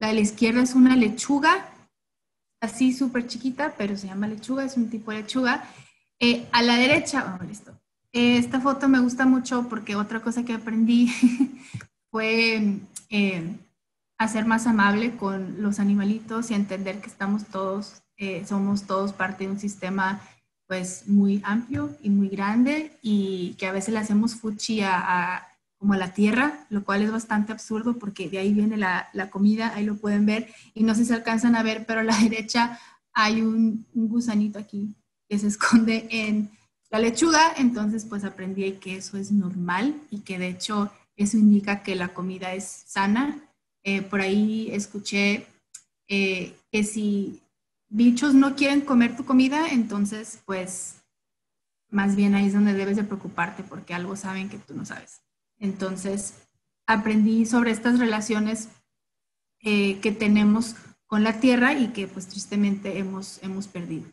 La de la izquierda es una lechuga, así súper chiquita, pero se llama lechuga, es un tipo de lechuga. Eh, a la derecha, oh, listo. Eh, esta foto me gusta mucho porque otra cosa que aprendí fue eh, a ser más amable con los animalitos y entender que estamos todos, somos todos parte de un sistema pues muy amplio y muy grande y que a veces le hacemos fuchi a, como a la tierra, lo cual es bastante absurdo porque de ahí viene la, la, comida, ahí lo pueden ver y no sé si alcanzan a ver, pero a la derecha hay un, un gusanito aquí que se esconde en la lechuga, entonces pues aprendí que eso es normal y que de hecho eso indica que la comida es sana. Eh, por ahí escuché eh, que si bichos no quieren comer tu comida, entonces pues más bien ahí es donde debes de preocuparte porque algo saben que tú no sabes. Entonces aprendí sobre estas relaciones eh, que tenemos con la tierra y que pues tristemente hemos, hemos perdido.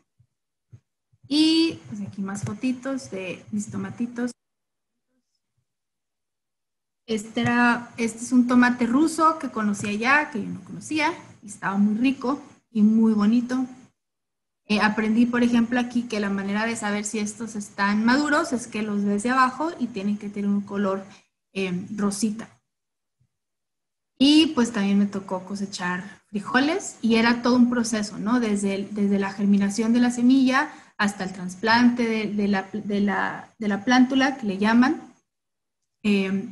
Y pues aquí más fotitos de mis tomatitos. Este, era, este es un tomate ruso que conocía ya, que yo no conocía, y estaba muy rico y muy bonito. Eh, aprendí, por ejemplo, aquí que la manera de saber si estos están maduros es que los ves de abajo y tienen que tener un color eh, rosita. Y pues también me tocó cosechar frijoles y era todo un proceso, ¿no? Desde, desde la germinación de la semilla hasta el trasplante de, la, de, la, plántula, que le llaman, eh,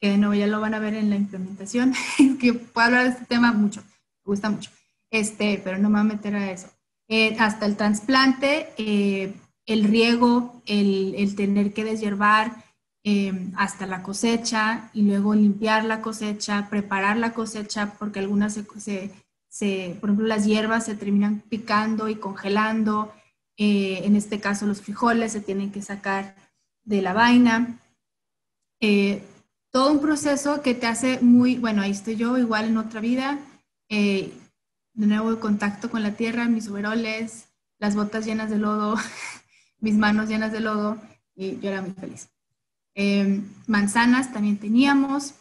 que no, ya lo van a ver en la implementación, que puedo hablar de este tema mucho, me gusta mucho este, pero no me voy a meter a eso. Eh, hasta el trasplante, eh, el riego, el, tener que deshiervar, em, hasta la cosecha y luego limpiar la cosecha, preparar la cosecha, porque algunas se, se, por ejemplo, las hierbas se terminan picando y congelando. Eh, en este caso, los frijoles se tienen que sacar de la vaina. todo un proceso que te hace muy, bueno, ahí estoy yo, igual en otra vida, de nuevo el contacto con la tierra, mis overoles, las botas llenas de lodo, mis manos llenas de lodo, y yo era muy feliz. Em, manzanas también teníamos.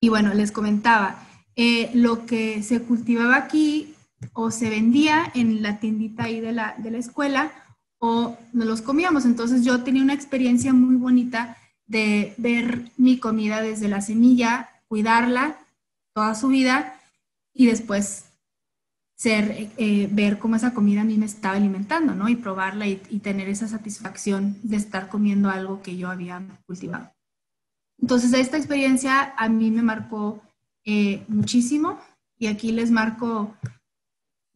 Y bueno, les comentaba, eh, lo que se cultivaba aquí o se vendía en la tiendita ahí de la, de la escuela o nos los comíamos. Entonces yo tenía una experiencia muy bonita de ver mi comida desde la semilla, cuidarla toda su vida y después ser, eh, ver cómo esa comida a mí me estaba alimentando, ¿no? Y probarla y, tener esa satisfacción de estar comiendo algo que yo había cultivado. Entonces, esta experiencia a mí me marcó eh, muchísimo y aquí les marco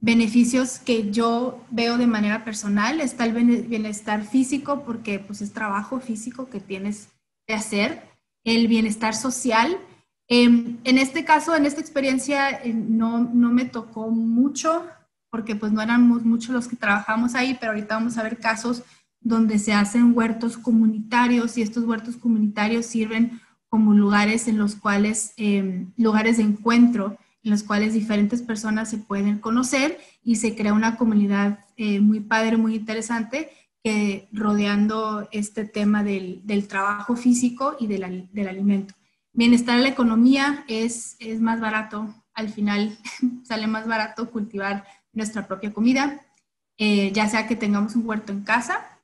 beneficios que yo veo de manera personal. Está el bienestar físico porque pues es trabajo físico que tienes que hacer. El bienestar social, en este caso, en esta experiencia, eh, no, no, me tocó mucho, porque pues no éramos muchos los que trabajamos ahí, pero ahorita vamos a ver casos donde se hacen huertos comunitarios y estos huertos comunitarios sirven como lugares en los cuales, em, lugares de encuentro, en los cuales diferentes personas se pueden conocer y se crea una comunidad eh, muy padre, muy interesante, que rodeando este tema del, del trabajo físico y del, del alimento. Bienestar en la economía es, es más barato, al final sale más barato cultivar nuestra propia comida, eh, ya sea que tengamos un huerto en casa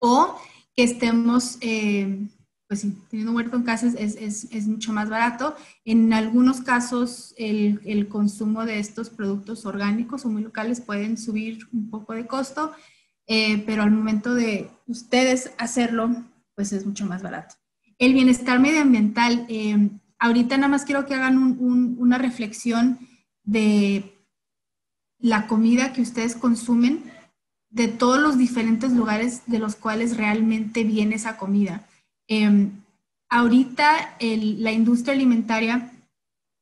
o que estemos, eh, pues sí, teniendo un huerto en casa es, es, es, mucho más barato. En algunos casos el, el, consumo de estos productos orgánicos o muy locales pueden subir un poco de costo, eh, pero al momento de ustedes hacerlo, pues es mucho más barato. El bienestar medioambiental, eh, ahorita nada más quiero que hagan una reflexión de la comida que ustedes consumen, de todos los diferentes lugares de los cuales realmente viene esa comida. Eh, ahorita la industria alimentaria,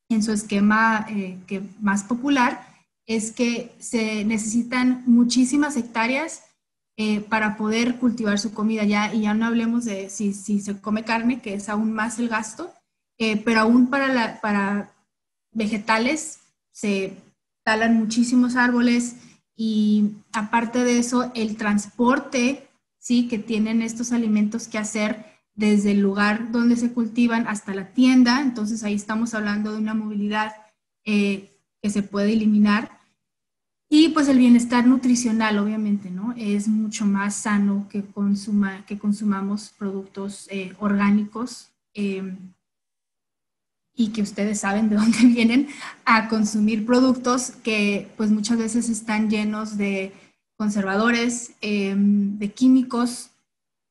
en su esquema eh, que más popular, es que se necesitan muchísimas hectáreas eh, para poder cultivar su comida. Ya, y ya no hablemos de si, si se come carne, que es aún más el gasto, eh, pero aún para, para vegetales se talan muchísimos árboles y aparte de eso, el transporte ¿sí? que tienen estos alimentos que hacer desde el lugar donde se cultivan hasta la tienda, entonces ahí estamos hablando de una movilidad que se puede eliminar. Y pues el bienestar nutricional, obviamente, ¿no? Es mucho más sano que, consuma, que consumamos productos orgánicos y que ustedes saben de dónde vienen a consumir productos que pues muchas veces están llenos de conservadores, em, de químicos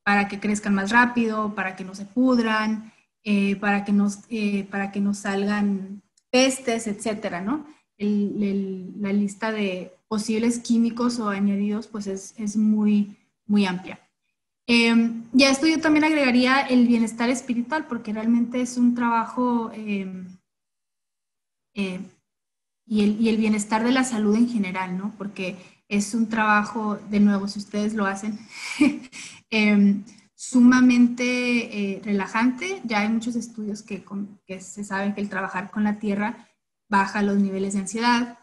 para que crezcan más rápido, para que no se pudran, eh, para, que nos, eh, para que nos salgan pestes, etcétera, ¿no? La lista de posibles químicos o añadidos pues es, es muy, muy amplia. Eh, y a esto yo también agregaría el bienestar espiritual, porque realmente es un trabajo em, eh, y, el, y, el, bienestar de la salud en general, ¿no? Porque es un trabajo, de nuevo, si ustedes lo hacen, em, sumamente eh, relajante. Ya hay muchos estudios que, que, se saben que el trabajar con la tierra baja los niveles de ansiedad.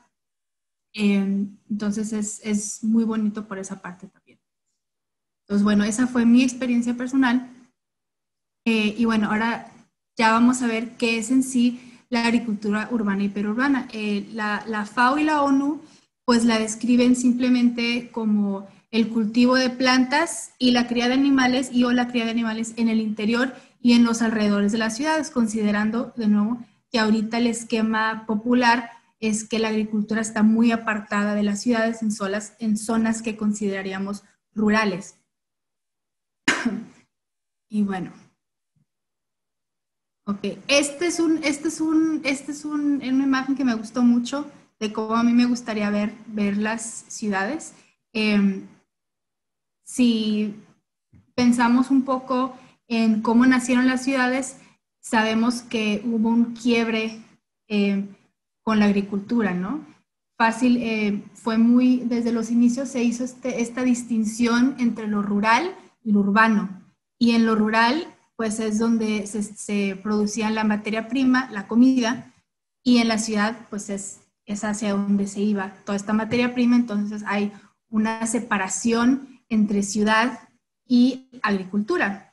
entonces es, es muy bonito por esa parte también. Entonces, bueno, esa fue mi experiencia personal. Eh, y bueno, ahora ya vamos a ver qué es en sí la agricultura urbana y perurbana. Eh, la, la, FAO y la ONU pues la describen simplemente como el cultivo de plantas y la cría de animales y o la cría de animales en el interior y en los alrededores de las ciudades, considerando de nuevo que ahorita el esquema popular es que la agricultura está muy apartada de las ciudades en, en zonas que consideraríamos rurales. y bueno. Ok, este es un, este es un, este es un, una imagen que me gustó mucho de cómo a mí me gustaría ver, ver las ciudades. Em, si pensamos un poco en cómo nacieron las ciudades, sabemos que hubo un quiebre em, con la agricultura, ¿no? Fácil, eh, fue muy, desde los inicios se hizo este, esta distinción entre lo rural y lo urbano. Y en lo rural, pues es donde se, se producía la materia prima, la comida, y en la ciudad, pues es, es hacia donde se iba toda esta materia prima. Entonces hay una separación entre ciudad y agricultura.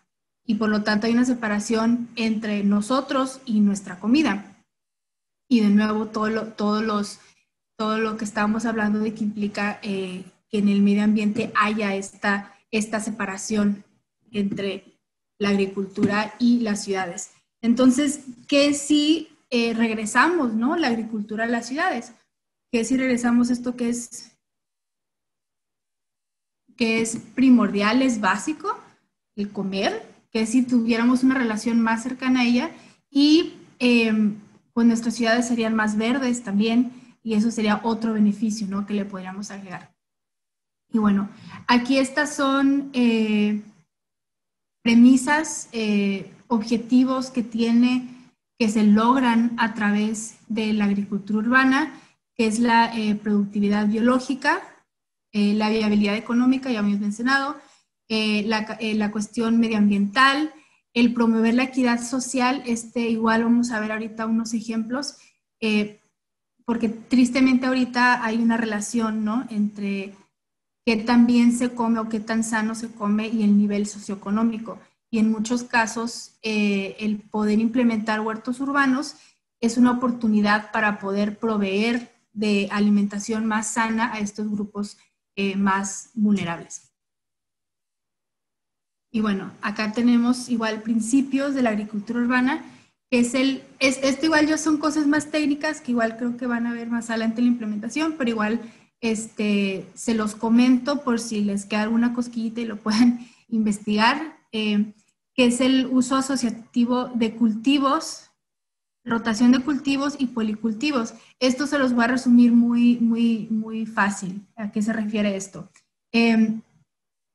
Y por lo tanto hay una separación entre nosotros y nuestra comida. Y de nuevo, todo lo, los, todo lo que estábamos hablando de que implica eh, que en el medio ambiente haya esta, esta separación entre la agricultura y las ciudades. Entonces, ¿qué si eh, regresamos, ¿no? La agricultura a las ciudades. ¿Qué si regresamos esto es, que es primordial, es básico, el comer? Que si tuviéramos una relación más cercana a ella y em, pues nuestras ciudades serían más verdes también y eso sería otro beneficio, ¿no? Que le podríamos agregar. Y bueno, aquí estas son... Eh, premisas, eh, objetivos que tiene, que se logran a través de la agricultura urbana, que es la eh, productividad biológica, eh, la viabilidad económica, ya hemos mencionado, la, la, cuestión medioambiental, el promover la equidad social, este igual vamos a ver ahorita unos ejemplos, porque tristemente ahorita hay una relación ¿no? entre qué tan bien se come o qué tan sano se come y el nivel socioeconómico. Y en muchos casos, eh, el poder implementar huertos urbanos es una oportunidad para poder proveer de alimentación más sana a estos grupos eh, más vulnerables. Y bueno, acá tenemos igual principios de la agricultura urbana, que es el, es, esto igual ya son cosas más técnicas que igual creo que van a ver más adelante en la implementación, pero igual este, se los comento por si les queda alguna cosquillita y lo pueden investigar, eh, que es el uso asociativo de cultivos, rotación de cultivos y policultivos. Esto se los voy a resumir muy, muy, muy fácil. ¿A qué se refiere esto? Em,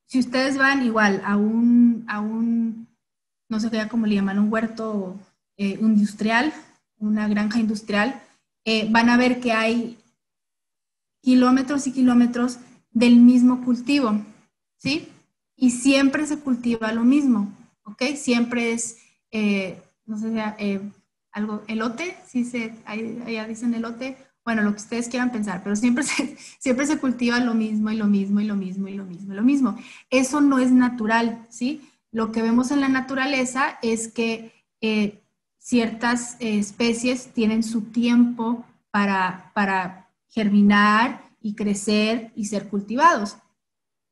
si ustedes van igual a un, a un no sé cómo le llaman, un huerto eh, industrial, una granja industrial, eh, van a ver que hay kilómetros y kilómetros del mismo cultivo, ¿sí? Y siempre se cultiva lo mismo, ¿ok? Siempre es, eh, no sé, eh, algo, elote, sí se, allá dicen elote, bueno, lo que ustedes quieran pensar, pero siempre se, siempre se cultiva lo mismo y lo mismo y lo mismo y lo mismo y lo mismo. Eso no es natural, ¿sí? Lo que vemos en la naturaleza es que eh, ciertas especies tienen su tiempo para, para germinar y crecer y ser cultivados.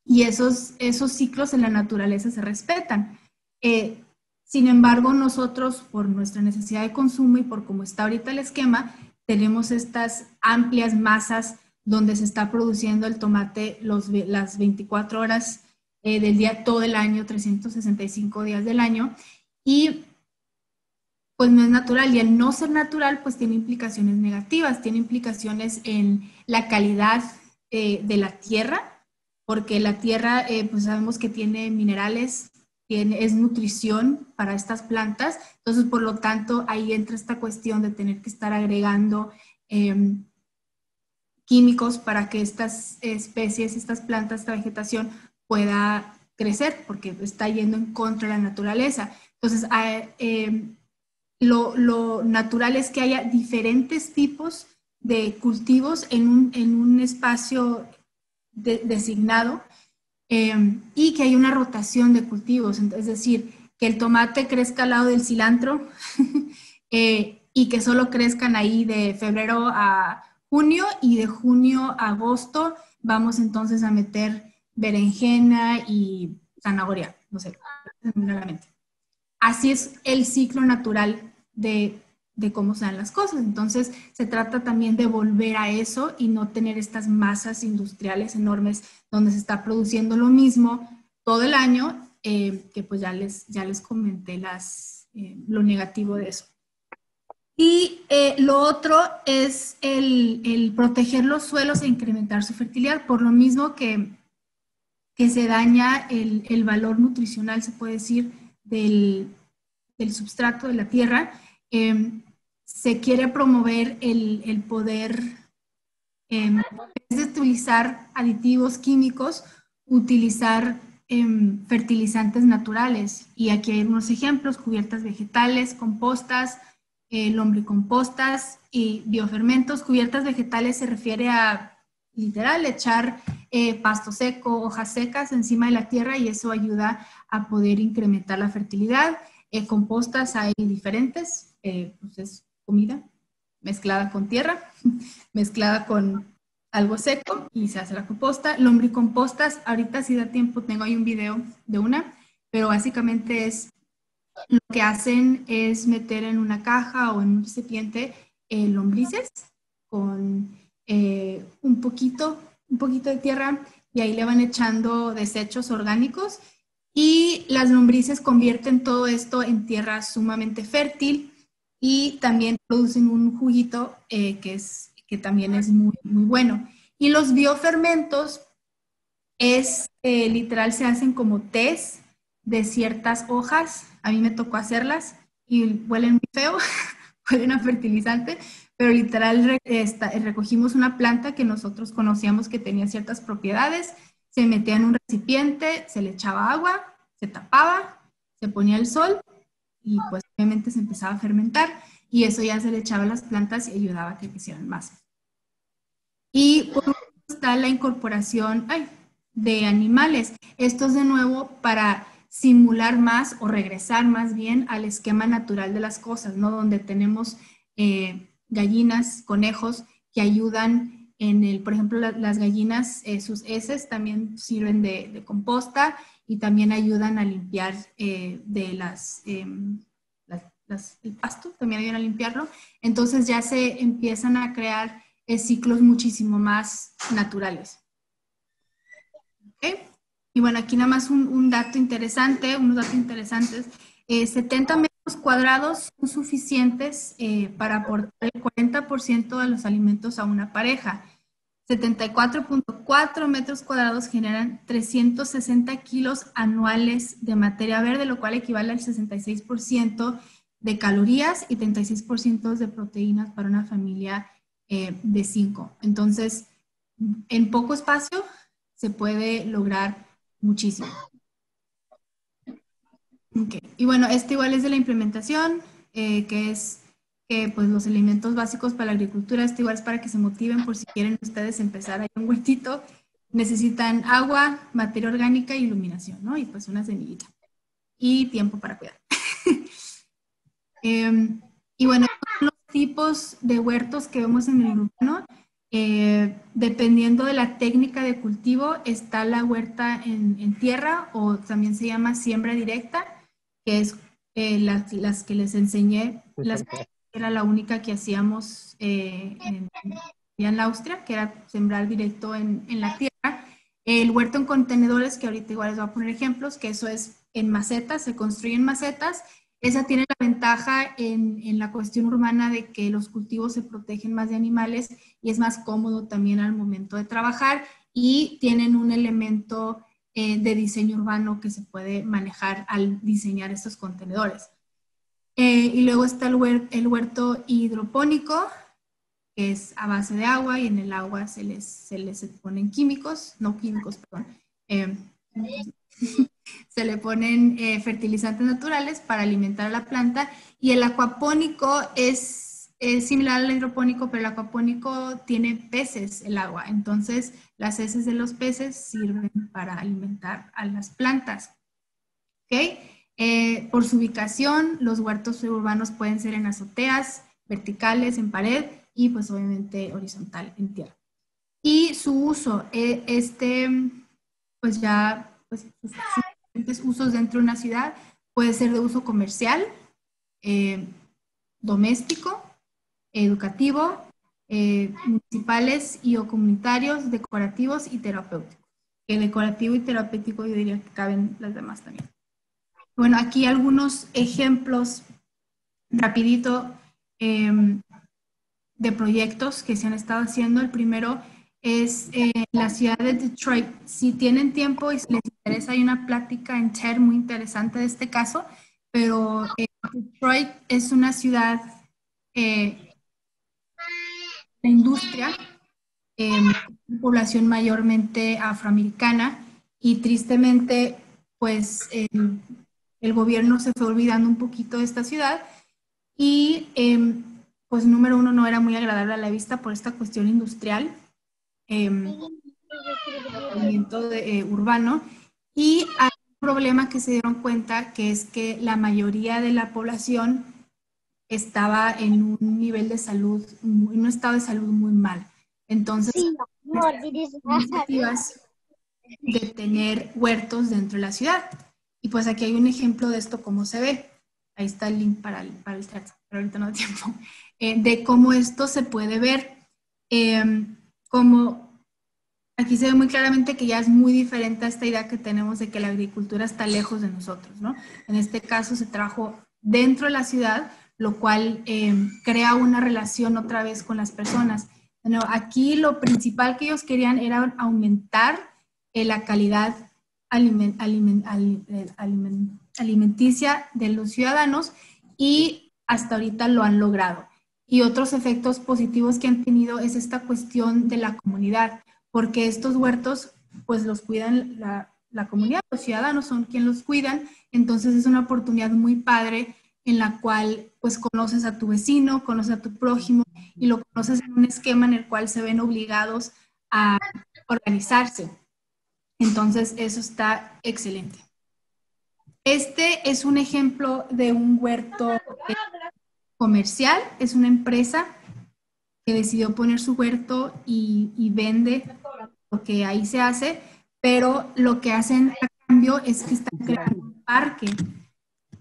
Y esos, esos ciclos en la naturaleza se respetan. Eh, sin embargo, nosotros, por nuestra necesidad de consumo y por cómo está ahorita el esquema, tenemos estas amplias masas donde se está produciendo el tomate los, las 24 horas eh, del día, todo el año, 365 días del año. Y pues no es natural. Y el no ser natural, pues tiene implicaciones negativas, tiene implicaciones en la calidad eh, de la tierra, porque la tierra, eh, pues sabemos que tiene minerales, tiene, es nutrición para estas plantas. Entonces, por lo tanto, ahí entra esta cuestión de tener que estar agregando em, químicos para que estas especies, estas plantas, esta vegetación pueda crecer, porque está yendo en contra de la naturaleza. Entonces, em, lo, natural es que haya diferentes tipos de cultivos en un, espacio designado em, y que haya una rotación de cultivos. Es decir, que el tomate crezca al lado del cilantro eh, y que solo crezcan ahí de febrero a junio y de junio a agosto vamos entonces a meter berenjena y zanahoria, no sé, Así es el ciclo natural de, cómo se dan las cosas. Entonces, se trata también de volver a eso y no tener estas masas industriales enormes donde se está produciendo lo mismo todo el año, eh, que pues ya les, ya les comenté las, eh, lo negativo de eso. Y eh, lo otro es el, proteger los suelos e incrementar su fertilidad, por lo mismo que, que se daña el, el valor nutricional, se puede decir, del, del substrato de la tierra Em, se quiere promover el, poder, em, de utilizar aditivos químicos, utilizar em, fertilizantes naturales. Y aquí hay unos ejemplos, cubiertas vegetales, compostas, eh, lombricompostas y biofermentos. Cubiertas vegetales se refiere a, literal, echar eh, pasto seco, hojas secas encima de la tierra y eso ayuda a poder incrementar la fertilidad. Eh, compostas hay diferentes, eh, pues es comida mezclada con tierra, mezclada con algo seco y se hace la composta. Lombricompostas, ahorita si da tiempo, tengo ahí un video de una, pero básicamente es lo que hacen es meter en una caja o en un recipiente eh, lombrices con eh, un poquito, un poquito de tierra y ahí le van echando desechos orgánicos y las lombrices convierten todo esto en tierra sumamente fértil y también producen un juguito eh, que, es, que también es muy, muy bueno. Y los biofermentos es, eh, literal, se hacen como test de ciertas hojas. A mí me tocó hacerlas y huelen muy feo, huelen a fertilizante, pero literal recogimos una planta que nosotros conocíamos que tenía ciertas propiedades, se metía en un recipiente, se le echaba agua, se tapaba, se ponía el sol y pues obviamente se empezaba a fermentar y eso ya se le echaba a las plantas y ayudaba a que crecieran más. Y por está la incorporación de animales. Esto es de nuevo para simular más o regresar más bien al esquema natural de las cosas, ¿no? Donde tenemos eh, gallinas, conejos que ayudan en el, por ejemplo, las gallinas, eh, sus heces también sirven de composta y también ayudan a limpiar eh, de em, las, el pasto, también ayudan a limpiarlo. Entonces ya se empiezan a crear eh, ciclos muchísimo más naturales. Y bueno, aquí nada más un, dato interesante, unos datos interesantes. 70 eh, metros cuadrados son suficientes para aportar el 40% de los alimentos a una pareja. 74.4 metros cuadrados generan 360 kilos anuales de materia verde, lo cual equivale al 66% de calorías y 36% de proteínas para una familia eh, de 5. Entonces, en poco espacio se puede lograr muchísimo. Y bueno, este igual es de la implementación, eh, que es que pues los elementos básicos para la agricultura, esto igual es para que se motiven por si quieren ustedes empezar ahí un huertito, necesitan agua, materia orgánica iluminación, ¿no? Y pues una semillita. Y tiempo para cuidar. Em, y bueno, los tipos de huertos que vemos en el urbano, eh, dependiendo de la técnica de cultivo, está la huerta en, tierra o también se llama siembra directa, que es eh, las, las, que les enseñé, las, era la única que hacíamos eh, en, en, Austria, que era sembrar directo en, en, la tierra. El huerto en contenedores, que ahorita igual les voy a poner ejemplos, que eso es en macetas, se construyen macetas esa tiene la ventaja en, en, la cuestión urbana de que los cultivos se protegen más de animales y es más cómodo también al momento de trabajar y tienen un elemento eh, de diseño urbano que se puede manejar al diseñar estos contenedores. Eh, y luego está el, huerto hidropónico, que es a base de agua y en el agua se les, se les ponen químicos, no químicos, perdón. Eh, se le ponen eh, fertilizantes naturales para alimentar a la planta y el acuapónico es, similar al hidropónico, pero el acuapónico tiene peces el agua, entonces las heces de los peces sirven para alimentar a las plantas. ¿Okay? Eh, por su ubicación, los huertos urbanos pueden ser en azoteas, verticales, en pared y pues obviamente horizontal, en tierra. Y su uso, eh, este, pues ya pues, usos dentro de una ciudad. Puede ser de uso comercial, eh, doméstico, educativo, municipales y o comunitarios, decorativos y terapéuticos. El decorativo y terapéutico yo diría que caben las demás también. Bueno, aquí algunos ejemplos rapidito em, de proyectos que se han estado haciendo. El primero es eh, la ciudad de Detroit. Si tienen tiempo y si les interesa, hay una plática en TED muy interesante de este caso, pero eh, Detroit es una ciudad eh, de industria, em, población mayormente afroamericana y tristemente, pues em, el gobierno se fue olvidando un poquito de esta ciudad y em, pues número uno no era muy agradable a la vista por esta cuestión industrial eh, movimiento de, eh, urbano y hay un problema que se dieron cuenta que es que la mayoría de la población estaba en un nivel de salud, en un estado de salud muy mal. Entonces, iniciativas de tener huertos dentro de la ciudad. Y pues aquí hay un ejemplo de esto, cómo se ve. Ahí está el link para el, para el chat, pero ahorita no hay tiempo. Eh, de cómo esto se puede ver. Eh, como aquí se ve muy claramente que ya es muy diferente a esta idea que tenemos de que la agricultura está lejos de nosotros, ¿no? En este caso se trajo dentro de la ciudad, lo cual eh, crea una relación otra vez con las personas. Bueno, aquí lo principal que ellos querían era aumentar eh, la calidad eh, alimenticia de los ciudadanos y hasta ahorita lo han logrado. Y otros efectos positivos que han tenido es esta cuestión de la comunidad, porque estos huertos pues los cuidan la, la comunidad, los ciudadanos son quienes los cuidan, entonces es una oportunidad muy padre en la cual pues conoces a tu vecino, conoces a tu prójimo y lo conoces en un esquema en el cual se ven obligados a organizarse. Entonces eso está excelente. Este es un ejemplo de un huerto comercial, es una empresa que decidió poner su huerto y, vende lo que ahí se hace, pero lo que hacen a cambio es que están creando un parque.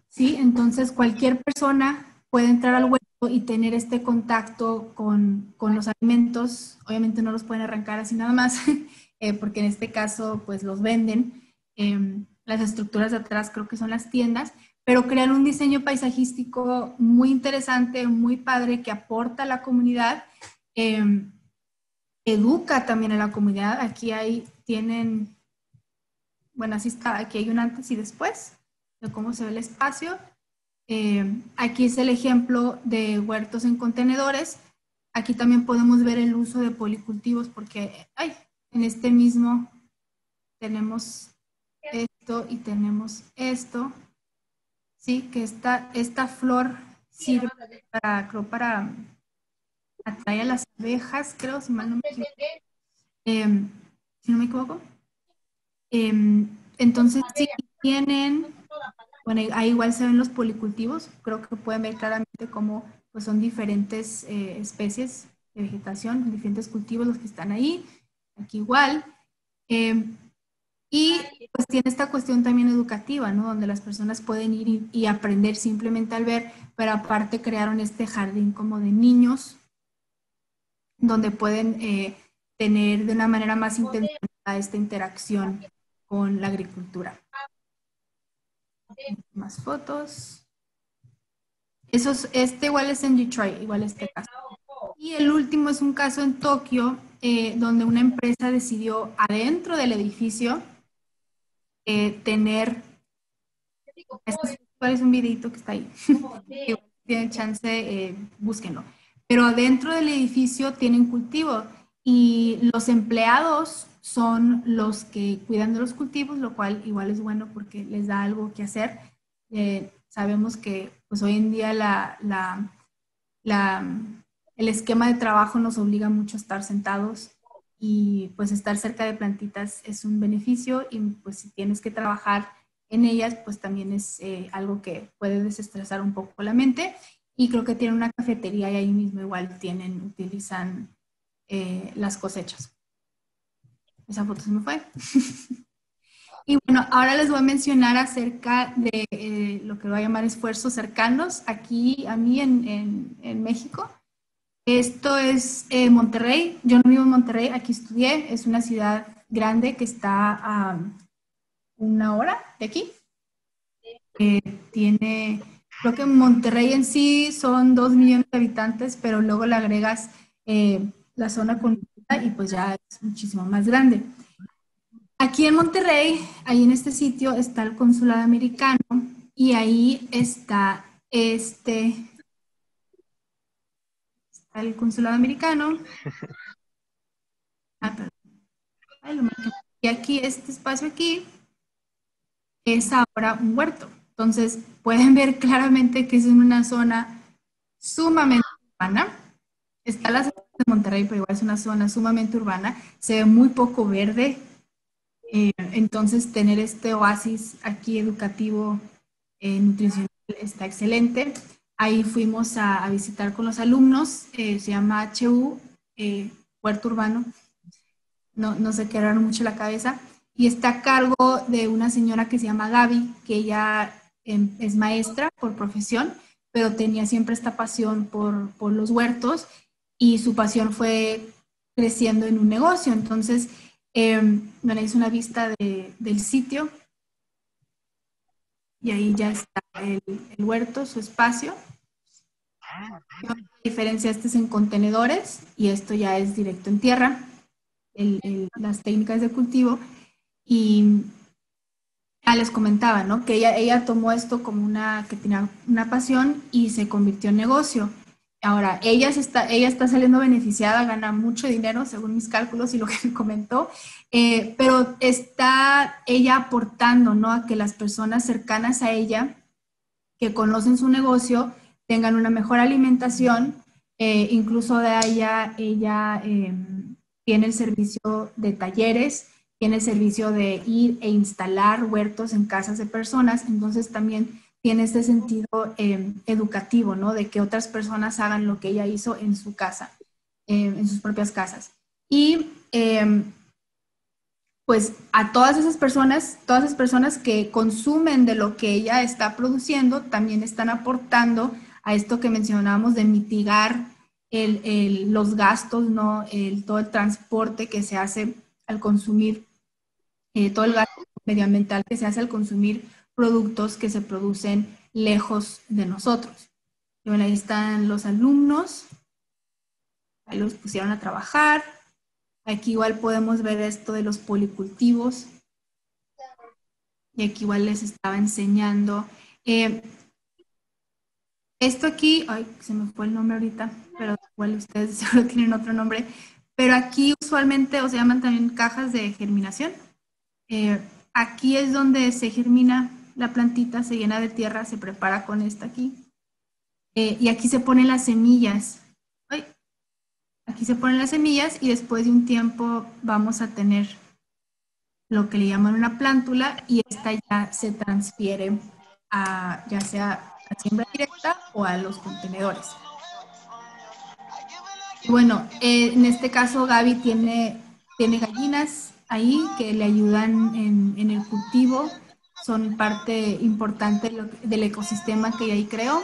¿sí? Entonces cualquier persona puede entrar al huerto y tener este contacto con, con los alimentos. Obviamente no los pueden arrancar así nada más, eh, porque en este caso pues los venden. Em, las estructuras de atrás creo que son las tiendas, pero crean un diseño paisajístico muy interesante, muy padre, que aporta a la comunidad, em, educa también a la comunidad. Aquí hay, tienen, bueno, así está, aquí hay un antes y después de cómo se ve el espacio. Em, aquí es el ejemplo de huertos en contenedores. Aquí también podemos ver el uso de policultivos porque ay, en este mismo tenemos esto y tenemos esto. Sí, que esta, esta flor sirve para, creo, para atraer a las abejas, creo, si mal no me equivoco. Em, si no me equivoco. Em, entonces, sí, tienen, bueno, ahí igual se ven los policultivos, creo que pueden ver claramente cómo pues son diferentes eh, especies de vegetación, diferentes cultivos los que están ahí, aquí igual. Em, y pues tiene esta cuestión también educativa, ¿no? Donde las personas pueden ir y, aprender simplemente al ver, pero aparte crearon este jardín como de niños, donde pueden eh, tener de una manera más intencionada esta interacción con la agricultura. Más fotos. este igual es en Detroit, igual este caso. Y el último es un caso en Tokio, eh, donde una empresa decidió adentro del edificio eh, tener... Es un videito que está ahí. Tienen chance, eh, búsquenlo. Pero adentro del edificio tienen cultivo y los empleados son los que cuidan de los cultivos, lo cual igual es bueno porque les da algo que hacer. Eh, sabemos que pues hoy en día la, la, la, el esquema de trabajo nos obliga mucho a estar sentados y pues estar cerca de plantitas es un beneficio y pues si tienes que trabajar en ellas, pues también es eh, algo que puede desestresar un poco la mente. Y creo que tienen una cafetería y ahí mismo igual tienen, utilizan eh, las cosechas. Esa foto se me fue. y bueno, ahora les voy a mencionar acerca de eh, lo que voy a llamar esfuerzos cercanos aquí a mí en, en, México. Esto es eh, Monterrey. Yo no vivo en Monterrey, aquí estudié. Es una ciudad grande que está a una hora de aquí. tiene, creo que Monterrey en sí son dos millones de habitantes, pero luego le agregas eh, la zona con y pues ya es muchísimo más grande. Aquí en Monterrey, ahí en este sitio está el consulado americano y ahí está este, el consulado americano. Ah, y aquí, este espacio aquí, es ahora un huerto. Entonces, pueden ver claramente que es en una zona sumamente urbana. Está la de Monterrey, pero igual es una zona sumamente urbana, se ve muy poco verde. Eh, entonces, tener este oasis aquí educativo, eh, nutricional, está excelente. Ahí fuimos a, visitar con los alumnos, eh, se llama HU, Puerto Urbano. No, no se quedaron mucho la cabeza. Y está a cargo de una señora que se llama Gaby, que ella em, es maestra por profesión, pero tenía siempre esta pasión por, por los huertos y su pasión fue creciendo en un negocio. Entonces, eh, bueno, hice una vista del sitio y ahí ya está el, huerto, su espacio. La diferencia, este es en contenedores y esto ya es directo en tierra, las técnicas de cultivo. Y ya les comentaba, ¿no? Que ella, ella tomó esto como una, que tenía una pasión y se convirtió en negocio. Ahora, ella está, ella está saliendo beneficiada, gana mucho dinero según mis cálculos y lo que me comentó, eh, pero está ella aportando ¿no? a que las personas cercanas a ella, que conocen su negocio, tengan una mejor alimentación. Eh, incluso de ella, ella em, tiene el servicio de talleres, tiene el servicio de ir e instalar huertos en casas de personas, entonces también tiene este sentido em, educativo, ¿no? De que otras personas hagan lo que ella hizo en su casa, em, en sus propias casas. Y em, pues a todas esas personas, todas esas personas que consumen de lo que ella está produciendo, también están aportando a esto que mencionábamos de mitigar los gastos, ¿no? El, todo el transporte que se hace al consumir, eh, todo el gasto medioambiental que se hace al consumir productos que se producen lejos de nosotros. Y bueno, ahí están los alumnos, ahí los pusieron a trabajar. Aquí igual podemos ver esto de los policultivos. Y aquí igual les estaba enseñando. Eh, esto aquí, ay, se me fue el nombre ahorita, pero igual ustedes seguro tienen otro nombre. Pero aquí usualmente se llaman también cajas de germinación. Eh, aquí es donde se germina la plantita se llena de tierra, se prepara con esta aquí. Eh, y aquí se ponen las semillas. Aquí se ponen las semillas y después de un tiempo vamos a tener lo que le llaman una plántula y esta ya se transfiere a ya sea a siembra directa o a los contenedores. bueno, eh, en este caso Gaby tiene, tiene gallinas ahí que le ayudan en, en el cultivo, son parte importante del ecosistema que ahí creó.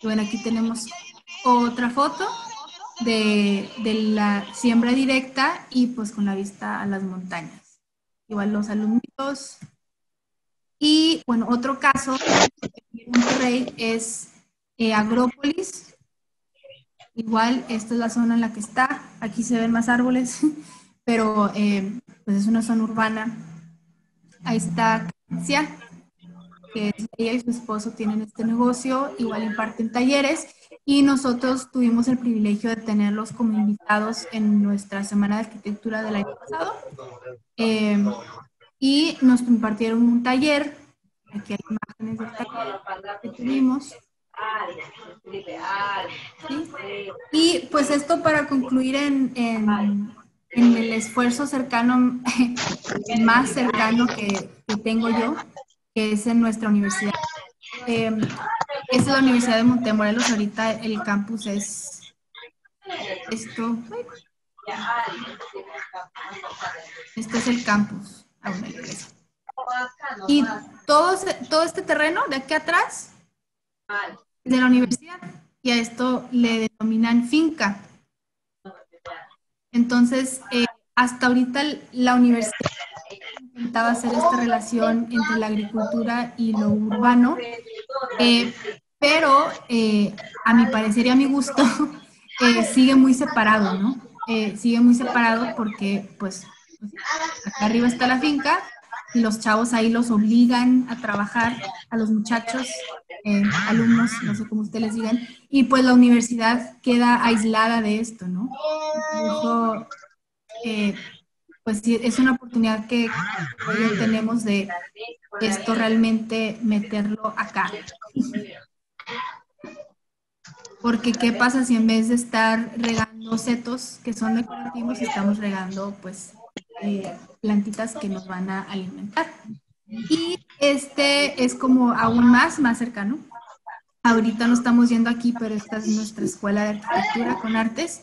Bueno, aquí tenemos otra foto de, de, la siembra directa y pues con la vista a las montañas. Igual los alumnos. Y bueno, otro caso en Monterrey es eh, Agrópolis. Igual, esta es la zona en la que está. Aquí se ven más árboles, pero eh, pues es una zona urbana. Ahí está que ella y su esposo tienen este negocio, igual imparten talleres y nosotros tuvimos el privilegio de tenerlos como invitados en nuestra Semana de Arquitectura del año pasado. Eh, y nos impartieron un taller, aquí hay imágenes del taller que tuvimos. Y pues esto para concluir en, en, el esfuerzo cercano, más cercano que, que tengo yo, que es en nuestra universidad. Eh, es la Universidad de Montemorelos, ahorita el campus es esto. Este es el campus. Y todo, todo este terreno de aquí atrás de la universidad y a esto le denominan finca. Entonces, eh, hasta ahorita la universidad intentaba hacer esta relación entre la agricultura y lo urbano, eh, pero eh, a mi parecer y a mi gusto eh, sigue muy separado, ¿no? sigue muy separado porque, pues, acá arriba está la finca los chavos ahí los obligan a trabajar, a los muchachos, alumnos, no sé cómo ustedes les digan, y pues la universidad queda aislada de esto, ¿no? Incluso, pues sí, es una oportunidad que hoy tenemos de esto realmente meterlo acá. Porque ¿qué pasa si en vez de estar regando setos que son decorativos, estamos regando pues eh, plantitas que nos van a alimentar? Y este es como aún más, más cercano. Ahorita no estamos yendo aquí, pero esta es nuestra escuela de arquitectura con artes.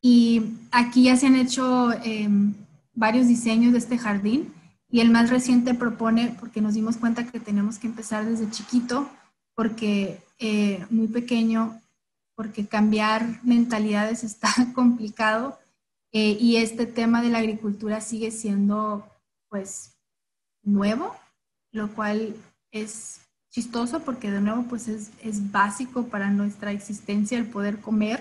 Y aquí ya se han hecho... Em, varios diseños de este jardín y el más reciente propone, porque nos dimos cuenta que tenemos que empezar desde chiquito, porque eh, muy pequeño, porque cambiar mentalidades está complicado eh, y este tema de la agricultura sigue siendo pues nuevo, lo cual es chistoso porque de nuevo pues es, es básico para nuestra existencia el poder comer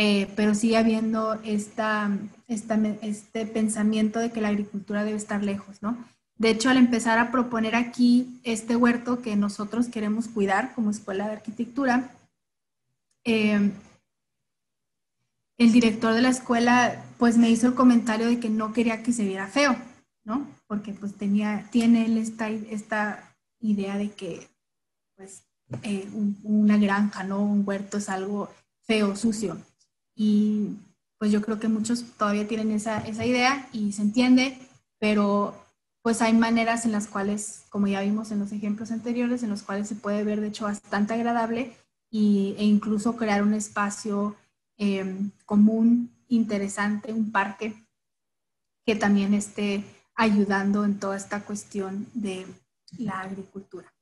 eh, pero sigue habiendo esta, este pensamiento de que la agricultura debe estar lejos, ¿no? De hecho, al empezar a proponer aquí este huerto que nosotros queremos cuidar como escuela de arquitectura, eh, el director de la escuela pues me hizo el comentario de que no quería que se viera feo, ¿no? Porque pues tenía, tiene él esta, esta idea de que pues eh, una granja, ¿no? Un huerto es algo feo, sucio. Y pues yo creo que muchos todavía tienen esa, esa idea y se entiende, pero pues hay maneras en las cuales, como ya vimos en los ejemplos anteriores, en los cuales se puede ver de hecho bastante agradable y, e incluso crear un espacio em, común, interesante, un parque que también esté ayudando en toda esta cuestión de la agricultura.